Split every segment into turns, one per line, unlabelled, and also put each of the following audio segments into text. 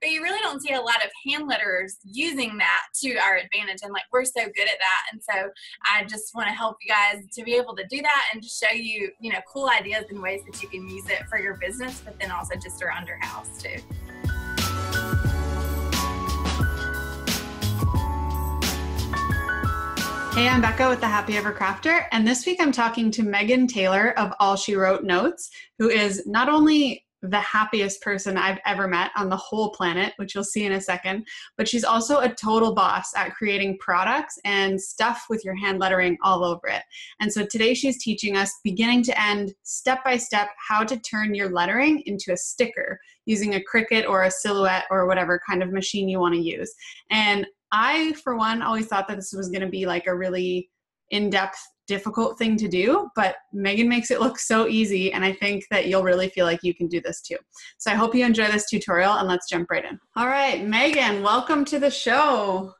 but you really don't see a lot of hand letterers using that to our advantage. And like we're so good at that. And so I just want to help you guys to be able to do that and to show you, you know, cool ideas and ways that you can use it for your business, but then also just around your house too.
Hey, I'm Becca with the Happy Ever Crafter, and this week I'm talking to Maghon Taylor of All She Wrote Notes, who is not only the happiest person I've ever met on the whole planet, which you'll see in a second, but she's also a total boss at creating products and stuff with your hand lettering all over it. And so today she's teaching us beginning to end, step by step, how to turn your lettering into a sticker using a Cricut or a Silhouette or whatever kind of machine you want to use. And I, for one, always thought that this was going to be like a really in depth, difficult thing to do, but Maghon makes it look so easy, and I think that you'll really feel like you can do this too. So I hope you enjoy this tutorial, and let's jump right in. All right, Maghon, welcome to the show.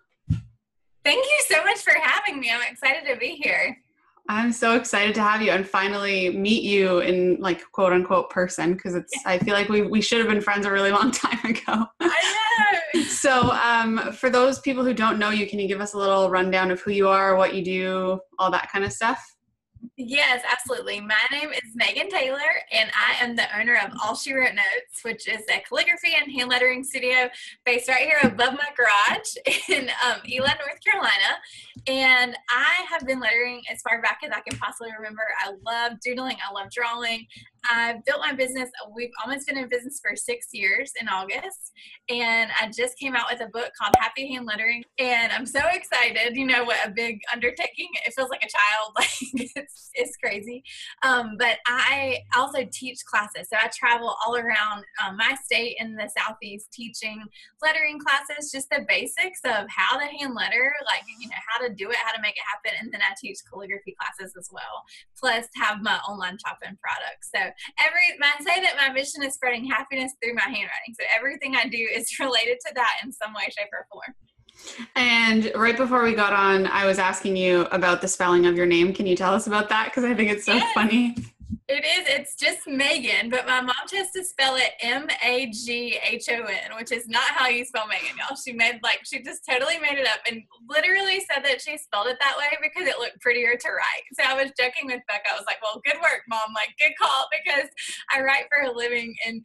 Thank you so much for having me. I'm excited to be here.
I'm so excited to have you and finally meet you in like quote unquote person because it's I feel like we we should have been friends a really long time ago.
I
know. So um, for those people who don't know you, can you give us a little rundown of who you are, what you do, all that kind of stuff?
Yes, absolutely. My name is Maghon Taylor, and I am the owner of All She Wrote Notes, which is a calligraphy and hand lettering studio based right here above my garage in um, Elon, North Carolina. And I have been lettering as far back as I can possibly remember. I love doodling, I love drawing. I've built my business. We've almost been in business for six years in August. And I just came out with a book called Happy Hand Lettering. And I'm so excited. You know, what a big undertaking. It feels like a child. Like it's, it's crazy. Um, but I also teach classes. So I travel all around um, my state in the Southeast teaching lettering classes, just the basics of how to hand letter, like, you know, how to do it, how to make it happen. And then I teach calligraphy classes as well, plus have my online shopping products. So every I say that my mission is spreading happiness through my handwriting. So everything I do is related to that in some way, shape, or form.
And right before we got on, I was asking you about the spelling of your name. Can you tell us about that? Because I think it's so yes. funny.
It is. It's just Megan, but my mom chose to spell it M A G H O N, which is not how you spell Megan, y'all. She made like she just totally made it up and literally said that she spelled it that way because it looked prettier to write. So I was joking with Becca. I was like, "Well, good work, mom. Like, good call because I write for a living and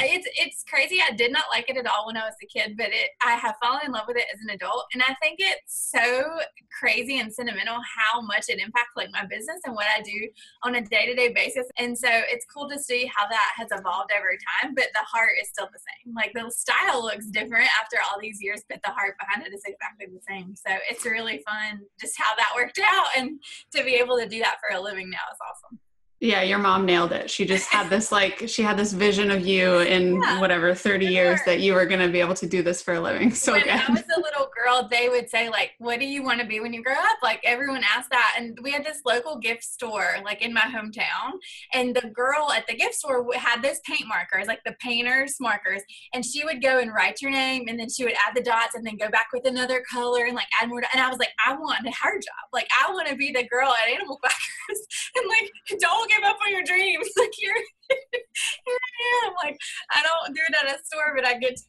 it's it's crazy. I did not like it at all when I was a kid, but it I have fallen in love with it as an adult, and I think it's so crazy and sentimental how much it impacts like my business and what I do on a day to day basis. And so it's cool to see how that has evolved over time, but the heart is still the same. Like the style looks different after all these years, but the heart behind it is exactly the same. So it's really fun just how that worked out, and to be able to do that for a living now is awesome.
Yeah, your mom nailed it. She just had this like she had this vision of you in yeah, whatever 30 years that you were going to be able to do this for a living. So
when
good.
I was a little girl, they would say like, "What do you want to be when you grow up?" Like everyone asked that, and we had this local gift store like in my hometown, and the girl at the gift store had this paint markers, like the painter's markers, and she would go and write your name, and then she would add the dots, and then go back with another color and like add more. And I was like, I want her job. Like I want to be the girl at Animal Crackers, and like don't give up on your dreams. Like here, here I am. Like I don't do it at a store, but I get. To,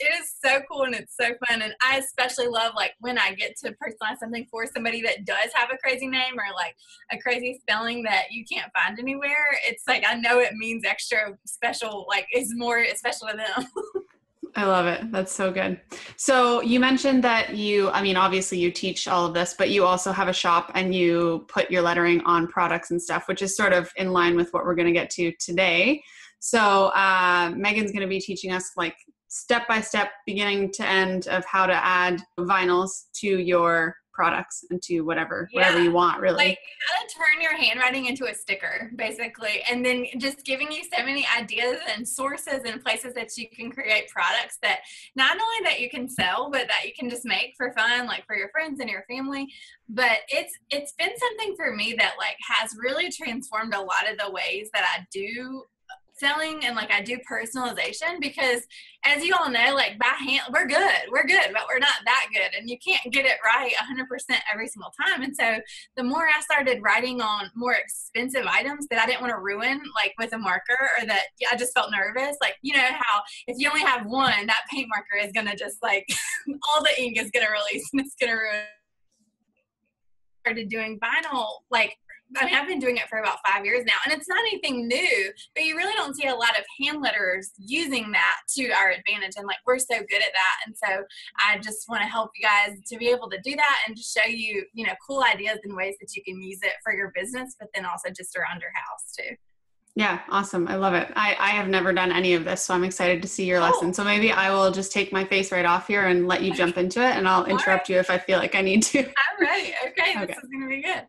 it is so cool and it's so fun, and I especially love like when I get to personalize something for somebody that does have a crazy name or like a crazy spelling that you can't find anywhere. It's like I know it means extra special, like it's more special to them.
I love it. That's so good. So you mentioned that you, I mean, obviously you teach all of this, but you also have a shop and you put your lettering on products and stuff, which is sort of in line with what we're going to get to today. So uh, Maghon's going to be teaching us like step by step, beginning to end of how to add vinyls to your products into whatever yeah. whatever you want really
like how to turn your handwriting into a sticker basically and then just giving you so many ideas and sources and places that you can create products that not only that you can sell but that you can just make for fun like for your friends and your family but it's it's been something for me that like has really transformed a lot of the ways that i do selling and like I do personalization because as you all know, like by hand, we're good, we're good, but we're not that good. And you can't get it right 100% every single time. And so the more I started writing on more expensive items that I didn't want to ruin, like with a marker or that I just felt nervous, like, you know, how if you only have one, that paint marker is going to just like all the ink is going to release and it's going to ruin started doing vinyl like I mean, I've been doing it for about five years now, and it's not anything new, but you really don't see a lot of hand letters using that to our advantage. And like, we're so good at that. And so I just want to help you guys to be able to do that and to show you, you know, cool ideas and ways that you can use it for your business, but then also just around your house too.
Yeah, awesome. I love it. I, I have never done any of this, so I'm excited to see your oh. lesson. So maybe I will just take my face right off here and let you jump into it, and I'll interrupt right. you if I feel like I need to.
All right. Okay. okay. This is going to be good.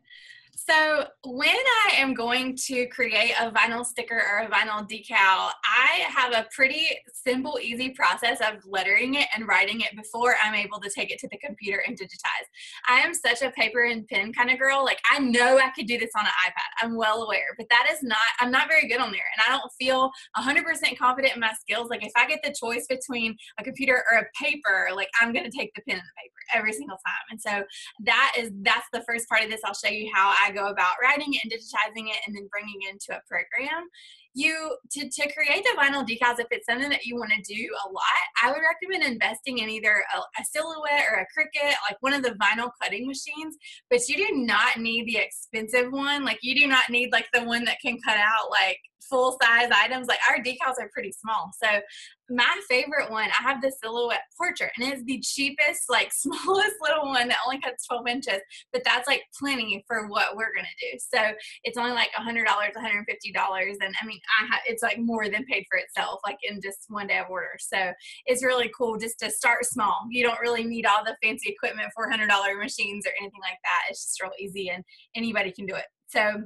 So, when I am going to create a vinyl sticker or a vinyl decal, I have a pretty simple, easy process of lettering it and writing it before I'm able to take it to the computer and digitize. I am such a paper and pen kind of girl. Like, I know I could do this on an iPad. I'm well aware, but that is not, I'm not very good on there. And I don't feel 100% confident in my skills. Like, if I get the choice between a computer or a paper, like, I'm going to take the pen and the paper every single time. And so, that is, that's the first part of this. I'll show you how I go about writing it and digitizing it and then bringing it into a program. You to, to create the vinyl decals if it's something that you want to do a lot i would recommend investing in either a, a, silhouette or a cricut like one of the vinyl cutting machines but you do not need the expensive one. Like you do not need like the one that can cut out like full size items. Like our decals are pretty small. So my favorite one, I have the silhouette portrait and it's the cheapest, like smallest little one that only cuts 12 inches, but that's like plenty for what we're to do. So it's only like $100, $150. And I mean, I ha- it's like more than paid for itself, like in just one day of order. So it's really cool just to start small. You don't really need all the fancy equipment for $100 machines or anything like that. It's just real easy and anybody can do it. So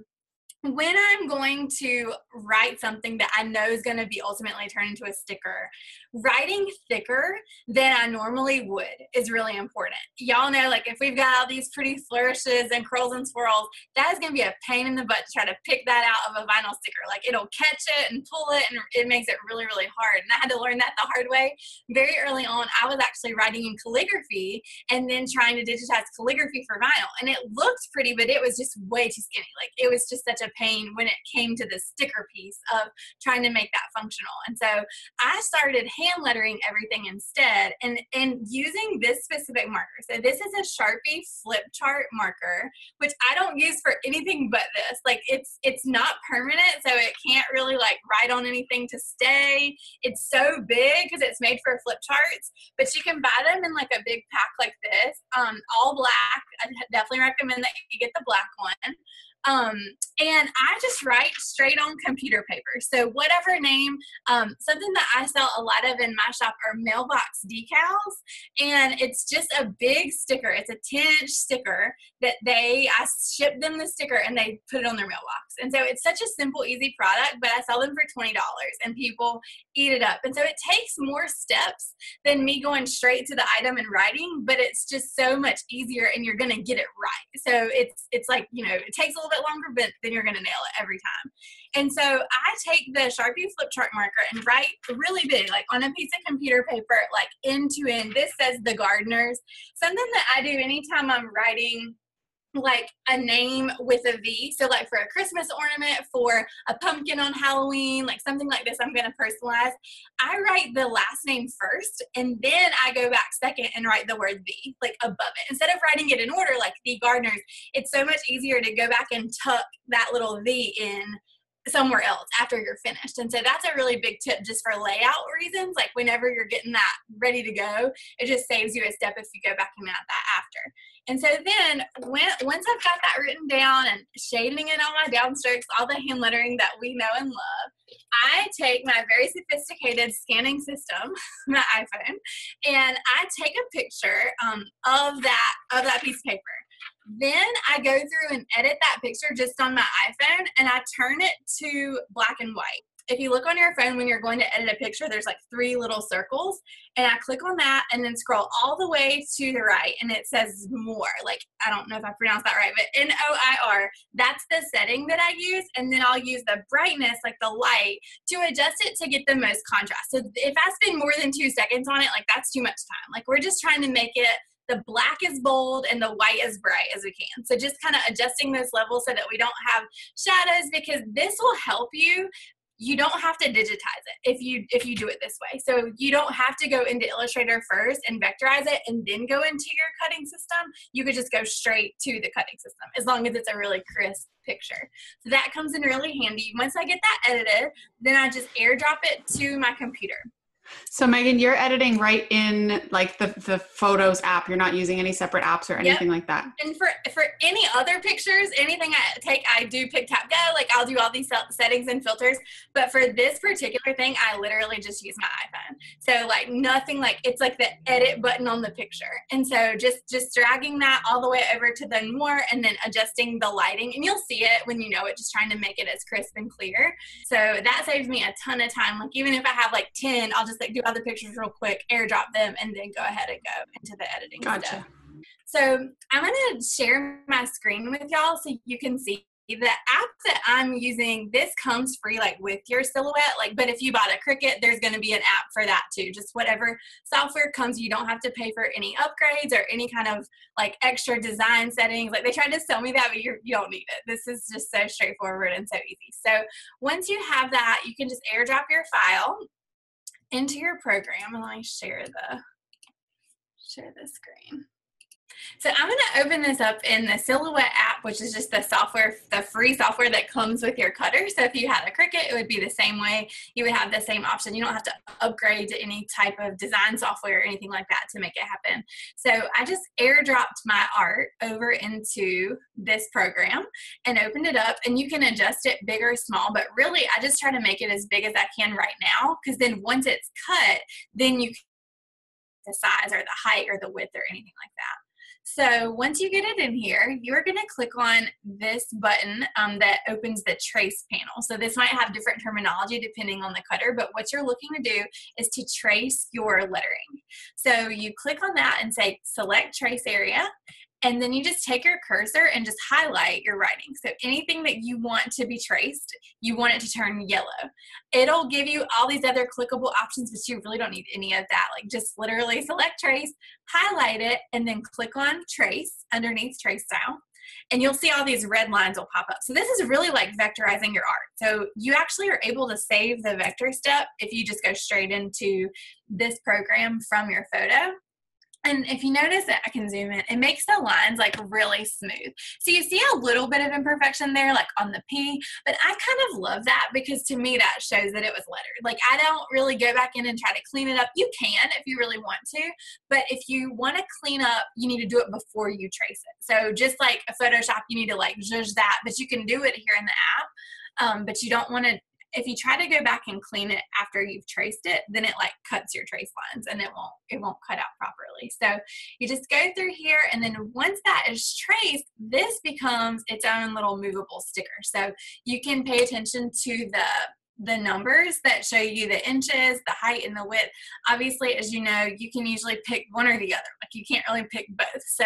when I'm going to write something that I know is going to be ultimately turned into a sticker, writing thicker than I normally would is really important. Y'all know, like, if we've got all these pretty flourishes and curls and swirls, that is going to be a pain in the butt to try to pick that out of a vinyl sticker. Like, it'll catch it and pull it, and it makes it really, really hard. And I had to learn that the hard way. Very early on, I was actually writing in calligraphy and then trying to digitize calligraphy for vinyl. And it looked pretty, but it was just way too skinny. Like, it was just such a pain when it came to the sticker piece of trying to make that functional. And so I started hand lettering everything instead and, and using this specific marker. So this is a Sharpie flip chart marker, which I don't use for anything but this. Like it's it's not permanent, so it can't really like write on anything to stay. It's so big because it's made for flip charts, but you can buy them in like a big pack like this, um, all black. I definitely recommend that you get the black one. Um, and I just write straight on computer paper. So whatever name, um, something that I sell a lot of in my shop are mailbox decals, and it's just a big sticker. It's a 10 inch sticker that they I ship them the sticker and they put it on their mailbox. And so it's such a simple, easy product, but I sell them for twenty dollars, and people eat it up. And so it takes more steps than me going straight to the item and writing, but it's just so much easier, and you're gonna get it right. So it's it's like you know it takes a little bit longer, but then you're going to nail it every time. And so I take the Sharpie flip chart marker and write really big, like on a piece of computer paper, like end to end. This says the gardeners. Something that I do anytime I'm writing like a name with a V. So like for a Christmas ornament, for a pumpkin on Halloween, like something like this, I'm gonna personalize. I write the last name first and then I go back second and write the word V, like above it. Instead of writing it in order like the gardeners, it's so much easier to go back and tuck that little V in somewhere else after you're finished. And so that's a really big tip just for layout reasons. Like whenever you're getting that ready to go, it just saves you a step if you go back and add that after. And so then when, once I've got that written down and shading it on my downstrokes, all the hand lettering that we know and love, I take my very sophisticated scanning system, my iPhone, and I take a picture um, of that of that piece of paper. Then I go through and edit that picture just on my iPhone and I turn it to black and white. if you look on your phone when you're going to edit a picture, there's like three little circles. And I click on that and then scroll all the way to the right and it says more. Like, I don't know if I pronounced that right, but N O I R. That's the setting that I use. And then I'll use the brightness, like the light, to adjust it to get the most contrast. So if I spend more than two seconds on it, like that's too much time. Like, we're just trying to make it the black is bold and the white as bright as we can. So just kind of adjusting those levels so that we don't have shadows because this will help you. You don't have to digitize it if you if you do it this way. So you don't have to go into illustrator first and vectorize it and then go into your cutting system. You could just go straight to the cutting system as long as it's a really crisp picture. So that comes in really handy. Once i get that edited then i just airdrop it to my computer
so Maghon, you're editing right in like the, the photos app. You're not using any separate apps or anything yep. like that.
And for for any other pictures, anything I take, I do PicTapGo. Like I'll do all these settings and filters. But for this particular thing, I literally just use my iPhone. So like nothing like it's like the edit button on the picture. And so just just dragging that all the way over to the more and then adjusting the lighting. And you'll see it when you know it, just trying to make it as crisp and clear. So that saves me a ton of time. Like even if I have like 10, I'll just like do other pictures real quick, airdrop them, and then go ahead and go into the editing gotcha. step. So I'm gonna share my screen with y'all so you can see the app that I'm using, this comes free like with your silhouette. Like, but if you bought a Cricut, there's going to be an app for that too. Just whatever software comes, you don't have to pay for any upgrades or any kind of like extra design settings. Like they tried to sell me that, but you're, you don't need it. This is just so straightforward and so easy. So once you have that, you can just airdrop your file into your program and let me share the share the screen. So I'm going to open this up in the Silhouette app, which is just the software, the free software that comes with your cutter. So if you had a Cricut, it would be the same way. You would have the same option. You don't have to upgrade to any type of design software or anything like that to make it happen. So I just airdropped my art over into this program and opened it up and you can adjust it big or small, but really I just try to make it as big as I can right now because then once it's cut, then you can the size or the height or the width or anything like that. So once you get it in here, you're going to click on this button um, that opens the trace panel. So this might have different terminology depending on the cutter, but what you're looking to do is to trace your lettering. So you click on that and say select trace area, and then you just take your cursor and just highlight your writing. So anything that you want to be traced, you want it to turn yellow. It'll give you all these other clickable options, but you really don't need any of that. Like just literally select trace, highlight it, and then click on trace underneath trace style. And you'll see all these red lines will pop up. So this is really like vectorizing your art. So you actually are able to save the vector step if you just go straight into this program from your photo. And if you notice that I can zoom in, it makes the lines like really smooth. So you see a little bit of imperfection there, like on the P, but I kind of love that because to me that shows that it was lettered. Like I don't really go back in and try to clean it up. You can if you really want to, but if you want to clean up, you need to do it before you trace it. So just like a Photoshop, you need to like judge that, but you can do it here in the app. Um, but you don't want to if you try to go back and clean it after you've traced it, then it like cuts your trace lines and it won't it won't cut out properly. So you just go through here and then once that is traced, this becomes its own little movable sticker. So you can pay attention to the the numbers that show you the inches, the height, and the width. Obviously, as you know, you can usually pick one or the other. Like you can't really pick both. So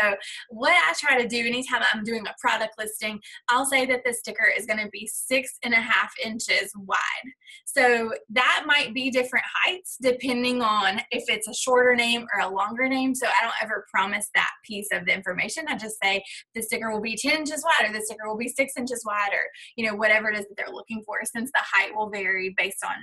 what I try to do anytime I'm doing a product listing, I'll say that the sticker is going to be six and a half inches wide. So that might be different heights depending on if it's a shorter name or a longer name. So I don't ever promise that piece of the information. I just say the sticker will be 10 inches wide or the sticker will be six inches wide or, you know, whatever it is that they're looking for since the height will vary vary based on.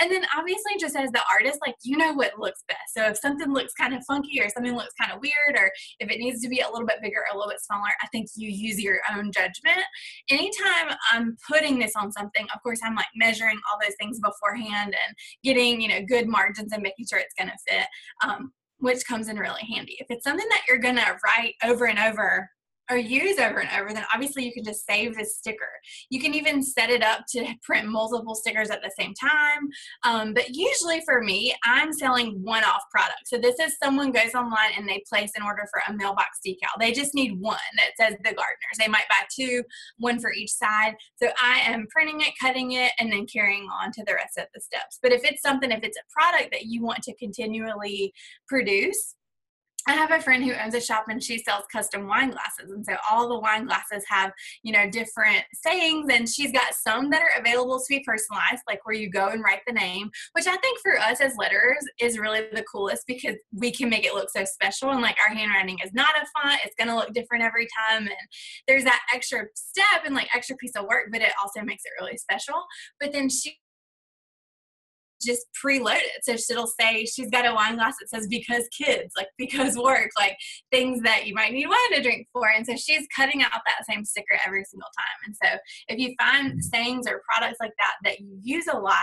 And then obviously just as the artist like you know what looks best. So if something looks kind of funky or something looks kind of weird or if it needs to be a little bit bigger or a little bit smaller i think you use your own judgment. Anytime i'm putting this on something of course i'm like measuring all those things beforehand and getting you know good margins and making sure it's going to fit um, which comes in really handy. If it's something that you're going to write over and over or use over and over, then obviously you can just save this sticker. You can even set it up to print multiple stickers at the same time. Um, but usually for me, I'm selling one off products. So this is someone goes online and they place an order for a mailbox decal. They just need one that says the gardeners. They might buy two, one for each side. So I am printing it, cutting it, and then carrying on to the rest of the steps. But if it's something, if it's a product that you want to continually produce, I have a friend who owns a shop and she sells custom wine glasses. And so all the wine glasses have, you know, different sayings. And she's got some that are available to be personalized, like where you go and write the name, which I think for us as letters is really the coolest because we can make it look so special. And like our handwriting is not a font, it's going to look different every time. And there's that extra step and like extra piece of work, but it also makes it really special. But then she just preloaded. So it'll say she's got a wine glass that says because kids, like because work, like things that you might need wine to drink for. And so she's cutting out that same sticker every single time. And so if you find mm-hmm. sayings or products like that that you use a lot,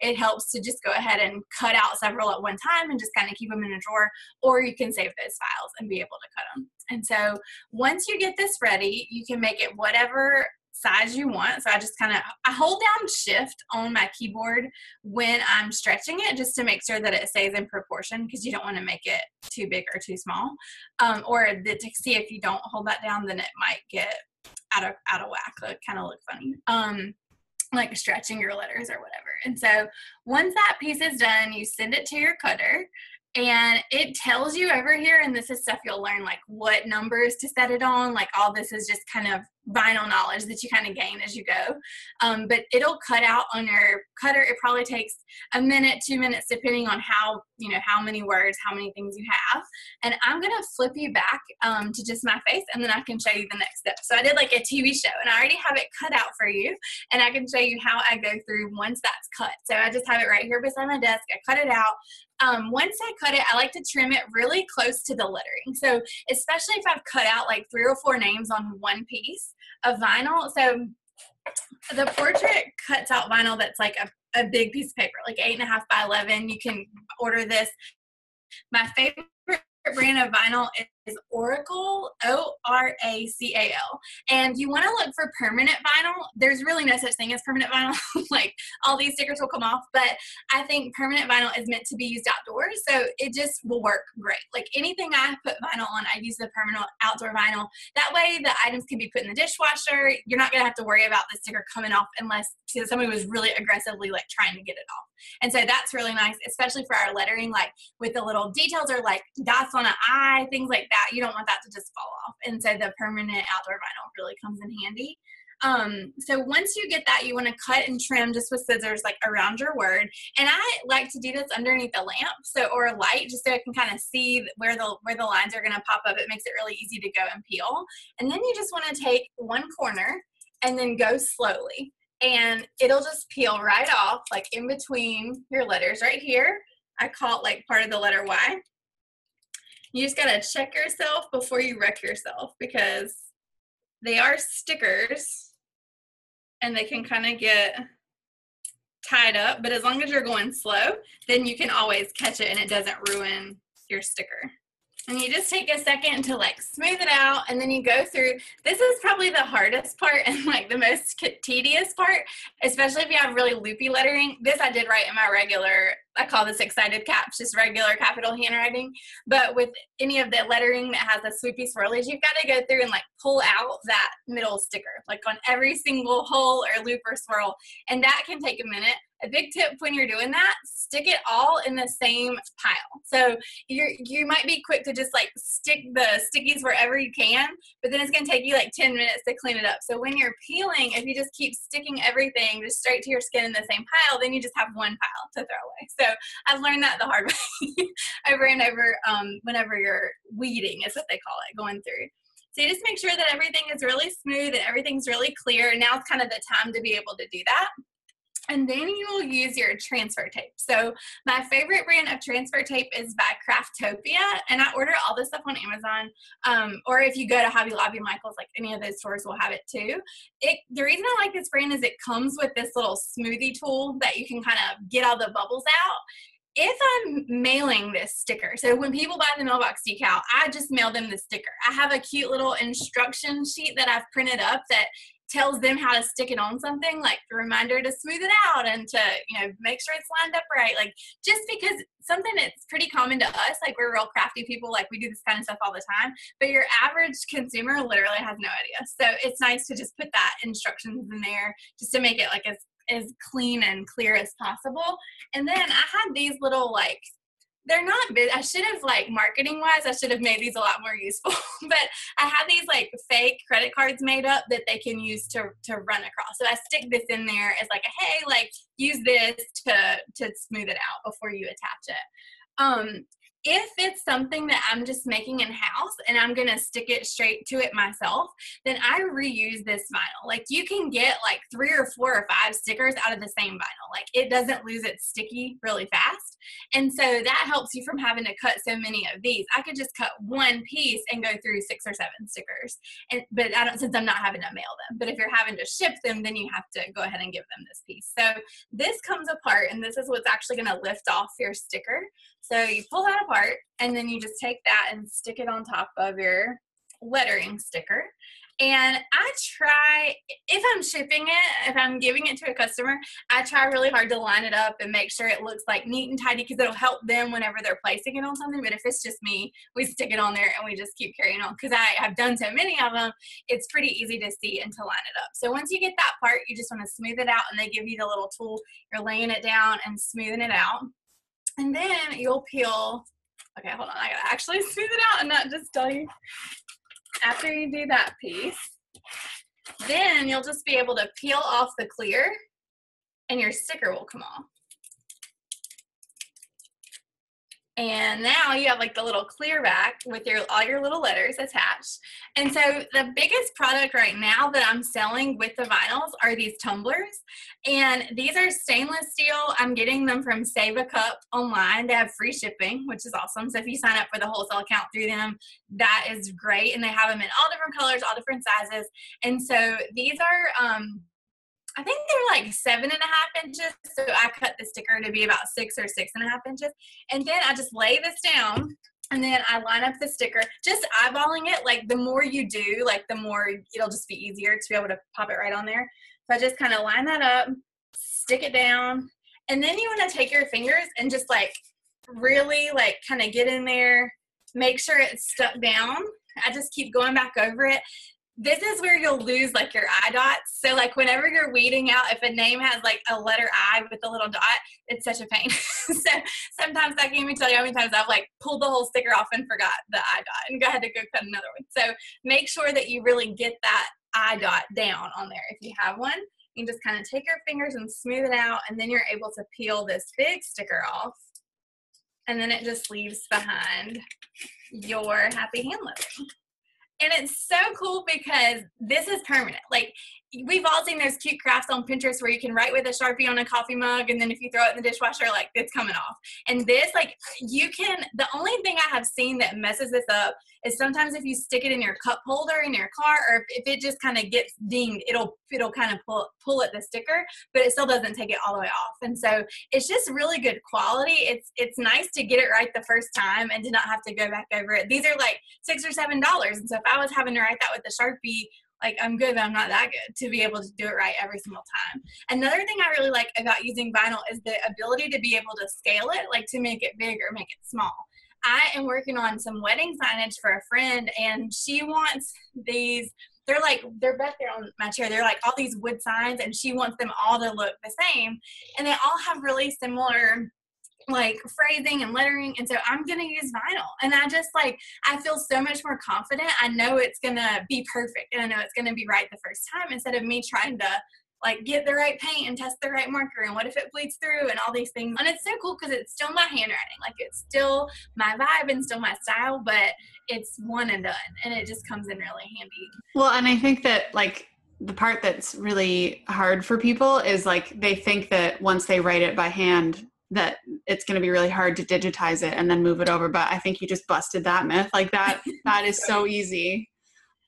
it helps to just go ahead and cut out several at one time and just kind of keep them in a drawer, or you can save those files and be able to cut them. And so once you get this ready, you can make it whatever size you want. So I just kind of I hold down shift on my keyboard when I'm stretching it just to make sure that it stays in proportion because you don't want to make it too big or too small. Um, or the, to see if you don't hold that down, then it might get out of out of whack. It kind of look funny. Um, like stretching your letters or whatever. And so once that piece is done, you send it to your cutter and it tells you over here and this is stuff you'll learn like what numbers to set it on like all this is just kind of vinyl knowledge that you kind of gain as you go. Um, but it'll cut out on your cutter. It probably takes a minute two minutes depending on how you know how many words how many things you have. And i'm going to flip you back um, to just my face and then i can show you the next step. So i did like a tv show and i already have it cut out for you and i can show you how i go through once that's cut. So i just have it right here beside my desk. I cut it out. Um, once I cut it, I like to trim it really close to the lettering. So especially if I've cut out like three or four names on one piece of vinyl. So the portrait cuts out vinyl that's like a, a big piece of paper, like eight and a half by 11. You can order this. My favorite brand of vinyl is Oracal, O R A C A L. And you want to look for permanent vinyl. There's really no such thing as permanent vinyl. like all these stickers will come off, but I think permanent vinyl is meant to be used outdoors. So it just will work great. Like anything I put vinyl on, I use the permanent outdoor vinyl. That way the items can be put in the dishwasher. You're not going to have to worry about the sticker coming off unless somebody was really aggressively like trying to get it off. And so that's really nice, especially for our lettering, like with the little details or like dots on an eye, things like that. You don't want that to just fall off. And so the permanent outdoor vinyl really comes in handy. Um, so once you get that, you want to cut and trim just with scissors like around your word. And I like to do this underneath a lamp, so or a light, just so I can kind of see where the where the lines are going to pop up. It makes it really easy to go and peel. And then you just want to take one corner and then go slowly, and it'll just peel right off, like in between your letters right here. I call it like part of the letter Y. You just gotta check yourself before you wreck yourself because they are stickers and they can kind of get tied up. But as long as you're going slow, then you can always catch it and it doesn't ruin your sticker. And you just take a second to like smooth it out and then you go through. This is probably the hardest part and like the most tedious part, especially if you have really loopy lettering. This I did write in my regular I call this excited caps, just regular capital handwriting. But with any of the lettering that has the swoopy swirlies, you've got to go through and like pull out that middle sticker, like on every single hole or loop or swirl. And that can take a minute. A big tip when you're doing that, stick it all in the same pile. So you you might be quick to just like stick the stickies wherever you can, but then it's gonna take you like 10 minutes to clean it up. So when you're peeling, if you just keep sticking everything just straight to your skin in the same pile, then you just have one pile to throw away. So so I've learned that the hard way over and over um, whenever you're weeding, is what they call it, going through. So you just make sure that everything is really smooth and everything's really clear. Now it's kind of the time to be able to do that. And then you will use your transfer tape. So my favorite brand of transfer tape is by Craftopia, and I order all this stuff on Amazon. Um, or if you go to Hobby Lobby, Michaels, like any of those stores will have it too. It the reason I like this brand is it comes with this little smoothie tool that you can kind of get all the bubbles out if I'm mailing this sticker, so when people buy the mailbox decal, I just mail them the sticker. I have a cute little instruction sheet that I've printed up that tells them how to stick it on something, like the reminder to smooth it out and to, you know, make sure it's lined up right. Like just because something that's pretty common to us, like we're real crafty people, like we do this kind of stuff all the time, but your average consumer literally has no idea. So it's nice to just put that instructions in there just to make it like as as clean and clear as possible. And then I had these little like they're not I should have like marketing wise, I should have made these a lot more useful. but I have these like fake credit cards made up that they can use to to run across. So I stick this in there as like a hey, like use this to to smooth it out before you attach it. Um, if it's something that I'm just making in house and I'm gonna stick it straight to it myself, then I reuse this vinyl. Like you can get like three or four or five stickers out of the same vinyl. Like it doesn't lose its sticky really fast. And so that helps you from having to cut so many of these. I could just cut one piece and go through six or seven stickers. And but I don't since I'm not having to mail them. But if you're having to ship them, then you have to go ahead and give them this piece. So this comes apart and this is what's actually gonna lift off your sticker. So you pull that apart and then you just take that and stick it on top of your lettering sticker. And I try, if I'm shipping it, if I'm giving it to a customer, I try really hard to line it up and make sure it looks like neat and tidy because it'll help them whenever they're placing it on something. But if it's just me, we stick it on there and we just keep carrying on because I have done so many of them, it's pretty easy to see and to line it up. So once you get that part, you just want to smooth it out and they give you the little tool. You're laying it down and smoothing it out. And then you'll peel, okay, hold on, I gotta actually smooth it out and not just tell you. After you do that piece, then you'll just be able to peel off the clear and your sticker will come off. And now you have like the little clear back with your all your little letters attached. And so the biggest product right now that I'm selling with the vinyls are these tumblers. And these are stainless steel. I'm getting them from Save a Cup online. They have free shipping, which is awesome. So if you sign up for the wholesale account through them, that is great. And they have them in all different colors, all different sizes. And so these are um I think they're like seven and a half inches. So I cut the sticker to be about six or six and a half inches. And then I just lay this down and then I line up the sticker, just eyeballing it. Like the more you do, like the more it'll just be easier to be able to pop it right on there. So I just kind of line that up, stick it down, and then you want to take your fingers and just like really like kind of get in there, make sure it's stuck down. I just keep going back over it this is where you'll lose like your eye dots. So like whenever you're weeding out, if a name has like a letter I with a little dot, it's such a pain. so sometimes I can't even tell you how many times I've like pulled the whole sticker off and forgot the eye dot and got to go cut another one. So make sure that you really get that eye dot down on there if you have one. You just kind of take your fingers and smooth it out, and then you're able to peel this big sticker off. And then it just leaves behind your happy hand lettering. And it's so cool because this is permanent. Like we've all seen those cute crafts on Pinterest where you can write with a Sharpie on a coffee mug and then if you throw it in the dishwasher, like it's coming off. And this, like you can, the only thing I have seen that messes this up is sometimes if you stick it in your cup holder in your car or if, it just kind of gets dinged, it'll, it'll kind of pull, pull at the sticker, but it still doesn't take it all the way off. And so it's just really good quality. It's, it's nice to get it right the first time and to not have to go back over it. These are like six or seven dollars. And so if I was having to write that with a Sharpie, like I'm good, but I'm not that good to be able to do it right every single time. Another thing I really like about using vinyl is the ability to be able to scale it, like to make it big or make it small. I am working on some wedding signage for a friend, and she wants these. They're like they're back there on my chair. They're like all these wood signs, and she wants them all to look the same, and they all have really similar like phrasing and lettering and so i'm gonna use vinyl. And i just like i feel so much more confident. I know it's gonna be perfect and i know it's gonna be right the first time instead of me trying to like get the right paint and test the right marker and what if it bleeds through and all these things. And it's so cool because it's still my handwriting. Like it's still my vibe and still my style but it's one and done and it just comes in really handy.
Well and i think that like the part that's really hard for people is like they think that once they write it by hand that it's going to be really hard to digitize it and then move it over but i think you just busted that myth like that that is so easy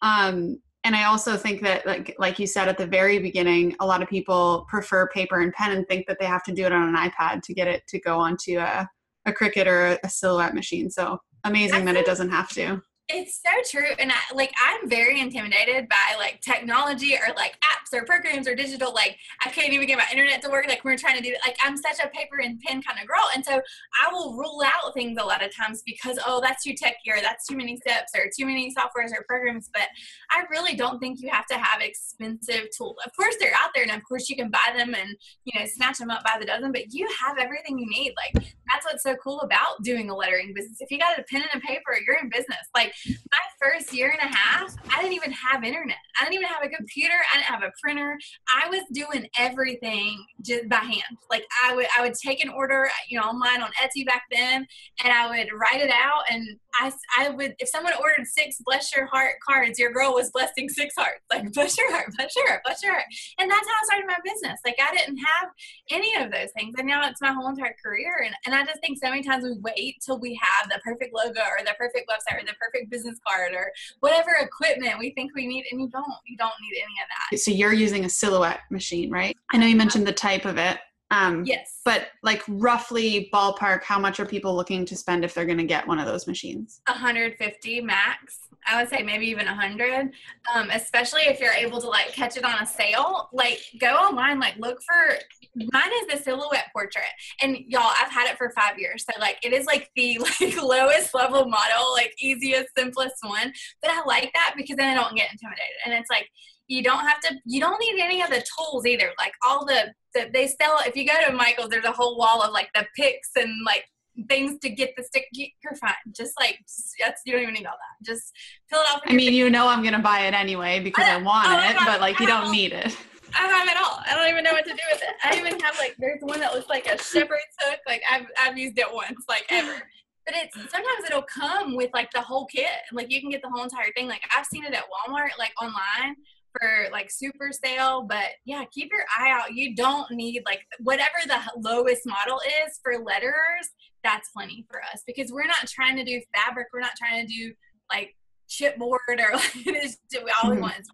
um and I also think that like like you said at the very beginning, a lot of people prefer paper and pen and think that they have to do it on an iPad to get it to go onto a, a Cricut or a silhouette machine. So amazing that it doesn't have to.
It's so true. And I, like, I'm very intimidated by like technology or like apps or programs or digital. Like, I can't even get my internet to work. Like, we're trying to do like, I'm such a paper and pen kind of girl. And so I will rule out things a lot of times because, oh, that's too techy or that's too many steps or too many softwares or programs. But I really don't think you have to have expensive tools. Of course, they're out there and of course you can buy them and, you know, snatch them up by the dozen, but you have everything you need. Like, that's what's so cool about doing a lettering business. If you got a pen and a paper, you're in business. Like, my first year and a half, I didn't even have internet. I didn't even have a computer. I didn't have a printer. I was doing everything just by hand. Like I would, I would take an order, you know, online on Etsy back then, and I would write it out. And I, I would, if someone ordered six bless your heart cards, your girl was blessing six hearts. Like bless your heart, bless your heart, bless your heart. And that's how I started my business. Like I didn't have any of those things, and now it's my whole entire career. And and I just think so many times we wait till we have the perfect logo or the perfect website or the perfect business card or whatever equipment we think we need and you don't you don't need any of that.
So you're using a silhouette machine right? I know you mentioned the type of it um,
yes
but like roughly ballpark how much are people looking to spend if they're going to get one of those machines
150 max I would say maybe even hundred. Um, especially if you're able to like catch it on a sale. Like go online, like look for mine is the silhouette portrait. And y'all, I've had it for five years. So like it is like the like lowest level model, like easiest, simplest one. But I like that because then I don't get intimidated. And it's like you don't have to you don't need any of the tools either. Like all the, the they sell if you go to Michael's, there's a whole wall of like the picks and like things to get the stick you're fine just like that's you don't even need all that just fill it out
i mean you know i'm gonna buy it anyway because i, I want oh, it but like you don't need it
I have it all. I don't even know what to do with it. I even have like there's one that looks like a shepherd's hook. Like I've I've used it once, like ever. But it's sometimes it'll come with like the whole kit. Like you can get the whole entire thing. Like I've seen it at Walmart, like online for like super sale. But yeah, keep your eye out. You don't need like whatever the lowest model is for letterers that's plenty for us because we're not trying to do fabric. We're not trying to do like chipboard or like it is, all we want is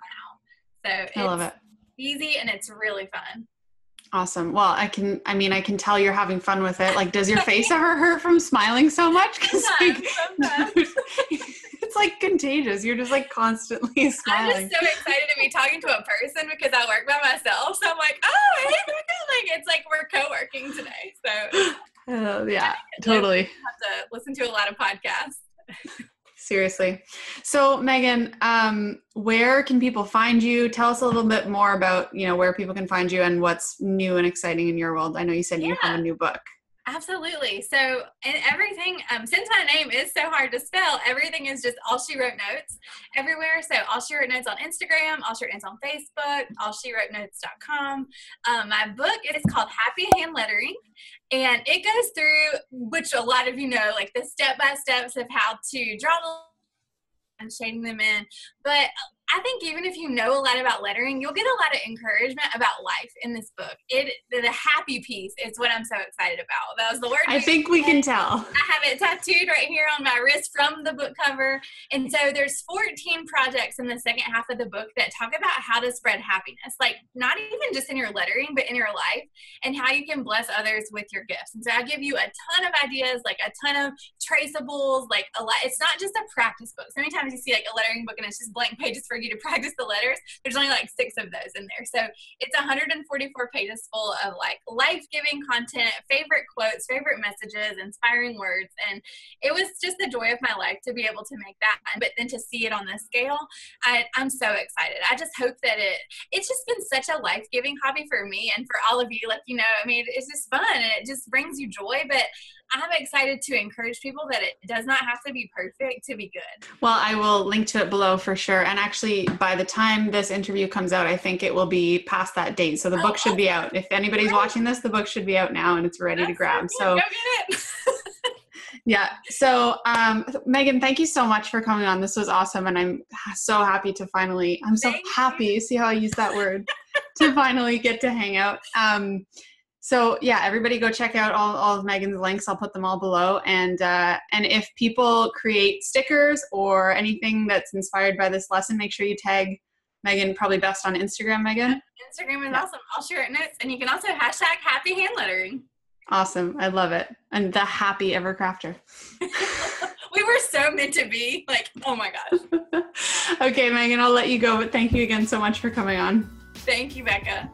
wow. So
I love it.
Easy and it's really fun.
Awesome. Well, I can. I mean, I can tell you're having fun with it. Like, does your face ever hurt from smiling so much?
Because like,
it's like contagious. You're just like constantly smiling.
I'm just so excited to be talking to a person because I work by myself. So I'm like, oh, hey, like it's like we're co-working today. So
uh, yeah, totally.
have to listen to a lot of podcasts.
Seriously. So Maghon, um, where can people find you? Tell us a little bit more about, you know, where people can find you and what's new and exciting in your world. I know you said yeah. you have a new book.
Absolutely. So, and everything, um, since my name is so hard to spell, everything is just All She Wrote Notes everywhere. So, All She Wrote Notes on Instagram, All She Wrote Notes on Facebook, All She Wrote Notes.com. Um, my book is called Happy Hand Lettering, and it goes through, which a lot of you know, like the step by steps of how to draw the and shading them in. But I think even if you know a lot about lettering, you'll get a lot of encouragement about life in this book. It the happy piece is what I'm so excited about. That was the word.
I think we can tell.
I have it tattooed right here on my wrist from the book cover. And so there's 14 projects in the second half of the book that talk about how to spread happiness, like not even just in your lettering, but in your life, and how you can bless others with your gifts. And so I give you a ton of ideas, like a ton of traceables, like a lot. It's not just a practice book. So many times you see like a lettering book and it's just blank pages for you to practice the letters. There's only like six of those in there. So it's 144 pages full of like life giving content, favorite quotes, favorite messages, inspiring words. And it was just the joy of my life to be able to make that. But then to see it on this scale, I, I'm so excited. I just hope that it, it's just been such a life giving hobby for me and for all of you. Like, you know, I mean, it's just fun and it just brings you joy. But I'm excited to encourage people that it does not have to be perfect to be good.
Well, I will link to it below for sure. And actually, by the time this interview comes out, I think it will be past that date. So the oh, book should be out. If anybody's oh, watching this, the book should be out now and it's ready That's to grab. So,
so
yeah. So, um, Maghon, thank you so much for coming on. This was awesome. And I'm so happy to finally, I'm so thank happy. You. See how I use that word to finally get to hang out. Um, so yeah everybody go check out all, all of Maghon's links i'll put them all below and uh, and if people create stickers or anything that's inspired by this lesson make sure you tag Maghon, probably best on Instagram, Maghon.
Instagram is awesome. All She Wrote Notes. And you can also hashtag happy hand lettering.
Awesome. I love it. And the happy ever crafter.
we were so meant to be. Like, oh my gosh.
okay, Maghon, I'll let you go, but thank you again so much for coming on.
Thank you, Becca.